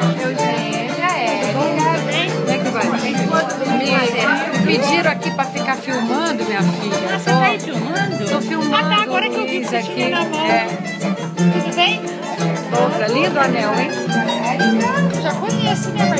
Eugênia, Érica. Como é que vai? Me pediram aqui pra ficar filmando, minha filha. Ah, você tá aí filmando? Tô filmando. Ah, tá, agora que eu vi aqui. na mão. É. Tudo bem? Outra, lindo anel, hein? É, já conheço minha mãe.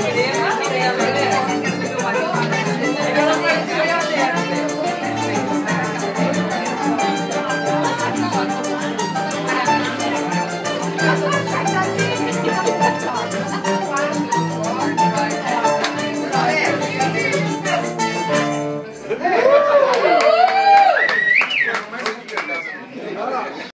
Gracias.